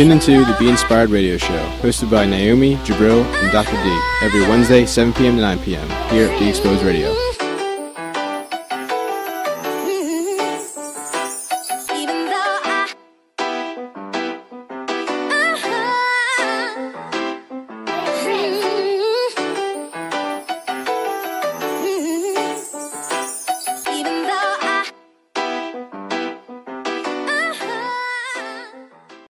Tune into the Be Inspired Radio Show, hosted by Naomi, Jabril, and Dr. D, every Wednesday, 7 p.m. to 9 p.m. here at Be Exposed Radio.